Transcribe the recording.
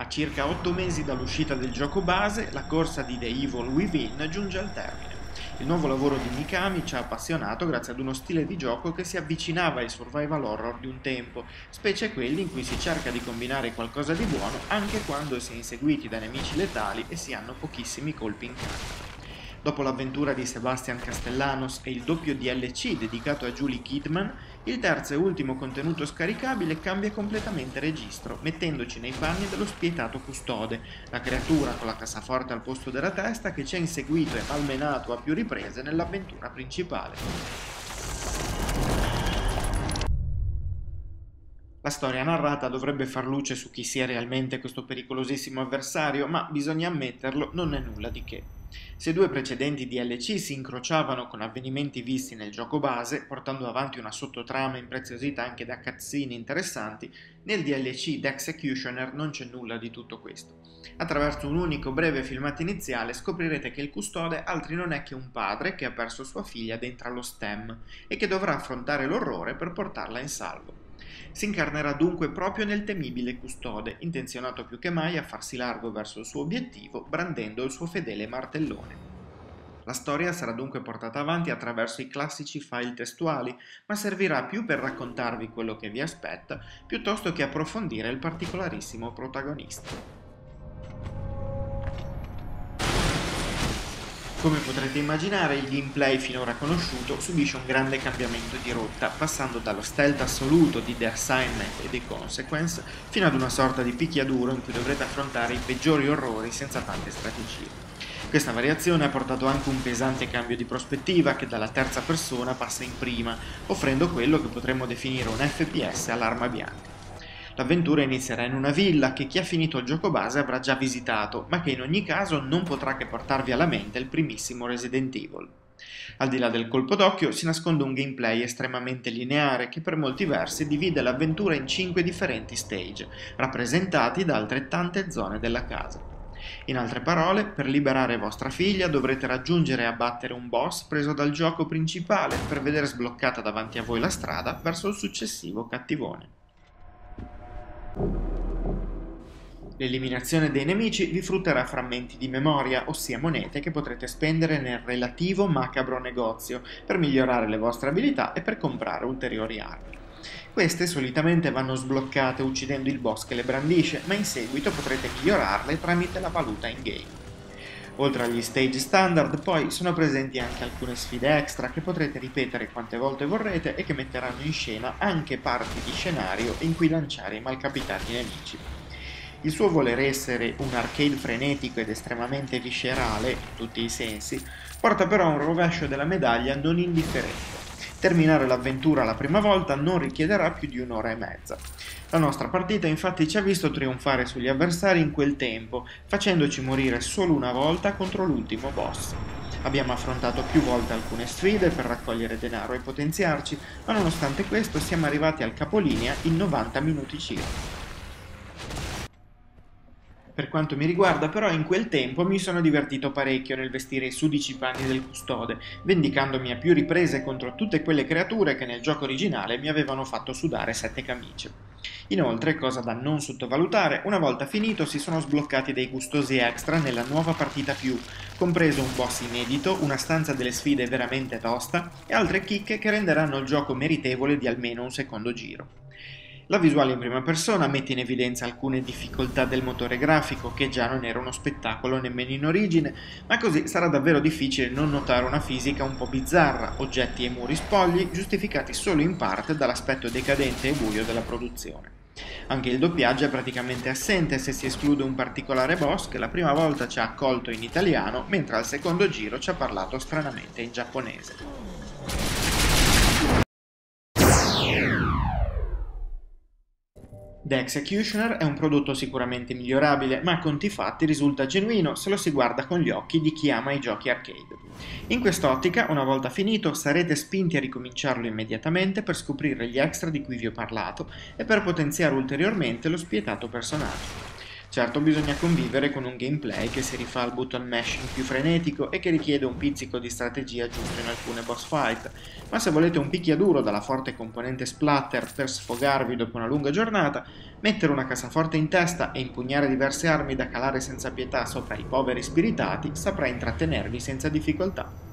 A circa 8 mesi dall'uscita del gioco base, la corsa di The Evil Within giunge al termine. Il nuovo lavoro di Mikami ci ha appassionato grazie ad uno stile di gioco che si avvicinava ai survival horror di un tempo, specie quelli in cui si cerca di combinare qualcosa di buono anche quando si è inseguiti da nemici letali e si hanno pochissimi colpi in canna. Dopo l'avventura di Sebastian Castellanos e il doppio DLC dedicato a Julie Kidman, il terzo e ultimo contenuto scaricabile cambia completamente registro, mettendoci nei panni dello spietato custode, la creatura con la cassaforte al posto della testa che ci ha inseguito e malmenato a più riprese nell'avventura principale. La storia narrata dovrebbe far luce su chi sia realmente questo pericolosissimo avversario, ma bisogna ammetterlo, non è nulla di che. Se due precedenti DLC si incrociavano con avvenimenti visti nel gioco base, portando avanti una sottotrama impreziosita anche da cutscene interessanti, nel DLC The Executioner non c'è nulla di tutto questo. Attraverso un unico breve filmato iniziale scoprirete che il custode altri non è che un padre che ha perso sua figlia dentro allo STEM e che dovrà affrontare l'orrore per portarla in salvo. Si incarnerà dunque proprio nel temibile custode, intenzionato più che mai a farsi largo verso il suo obiettivo, brandendo il suo fedele martellone. La storia sarà dunque portata avanti attraverso i classici file testuali, ma servirà più per raccontarvi quello che vi aspetta, piuttosto che approfondire il particolarissimo protagonista. Come potrete immaginare, il gameplay finora conosciuto subisce un grande cambiamento di rotta, passando dallo stealth assoluto di The Assignment e The Consequence fino ad una sorta di picchiaduro in cui dovrete affrontare i peggiori orrori senza tante strategie. Questa variazione ha portato anche un pesante cambio di prospettiva che dalla terza persona passa in prima, offrendo quello che potremmo definire un FPS all'arma bianca. L'avventura inizierà in una villa che chi ha finito il gioco base avrà già visitato, ma che in ogni caso non potrà che portarvi alla mente il primissimo Resident Evil. Al di là del colpo d'occhio si nasconde un gameplay estremamente lineare che per molti versi divide l'avventura in 5 differenti stage, rappresentati da altrettante zone della casa. In altre parole, per liberare vostra figlia dovrete raggiungere e abbattere un boss preso dal gioco principale per vedere sbloccata davanti a voi la strada verso il successivo cattivone. L'eliminazione dei nemici vi frutterà frammenti di memoria, ossia monete che potrete spendere nel relativo macabro negozio per migliorare le vostre abilità e per comprare ulteriori armi. Queste solitamente vanno sbloccate uccidendo il boss che le brandisce, ma in seguito potrete migliorarle tramite la valuta in game. Oltre agli stage standard, poi sono presenti anche alcune sfide extra che potrete ripetere quante volte vorrete e che metteranno in scena anche parti di scenario in cui lanciare i malcapitati nemici. Il suo voler essere un arcade frenetico ed estremamente viscerale, in tutti i sensi, porta però a un rovescio della medaglia non indifferente. Terminare l'avventura la prima volta non richiederà più di un'ora e mezza. La nostra partita infatti ci ha visto trionfare sugli avversari in quel tempo, facendoci morire solo una volta contro l'ultimo boss. Abbiamo affrontato più volte alcune sfide per raccogliere denaro e potenziarci, ma nonostante questo siamo arrivati al capolinea in 90 minuti circa. Per quanto mi riguarda, però, in quel tempo mi sono divertito parecchio nel vestire i sudici panni del custode, vendicandomi a più riprese contro tutte quelle creature che nel gioco originale mi avevano fatto sudare sette camicie. Inoltre, cosa da non sottovalutare, una volta finito si sono sbloccati dei gustosi extra nella nuova partita più, compreso un boss inedito, una stanza delle sfide veramente tosta e altre chicche che renderanno il gioco meritevole di almeno un secondo giro. La visuale in prima persona mette in evidenza alcune difficoltà del motore grafico, che già non era uno spettacolo nemmeno in origine, ma così sarà davvero difficile non notare una fisica un po' bizzarra, oggetti e muri spogli, giustificati solo in parte dall'aspetto decadente e buio della produzione. Anche il doppiaggio è praticamente assente se si esclude un particolare boss che la prima volta ci ha accolto in italiano, mentre al secondo giro ci ha parlato stranamente in giapponese. The Executioner è un prodotto sicuramente migliorabile, ma a conti fatti risulta genuino se lo si guarda con gli occhi di chi ama i giochi arcade. In quest'ottica, una volta finito, sarete spinti a ricominciarlo immediatamente per scoprire gli extra di cui vi ho parlato e per potenziare ulteriormente lo spietato personaggio. Certo bisogna convivere con un gameplay che si rifà al button mashing più frenetico e che richiede un pizzico di strategia giusto in alcune boss fight, ma se volete un picchiaduro dalla forte componente splatter per sfogarvi dopo una lunga giornata, mettere una cassaforte in testa e impugnare diverse armi da calare senza pietà sopra i poveri spiritati saprà intrattenervi senza difficoltà.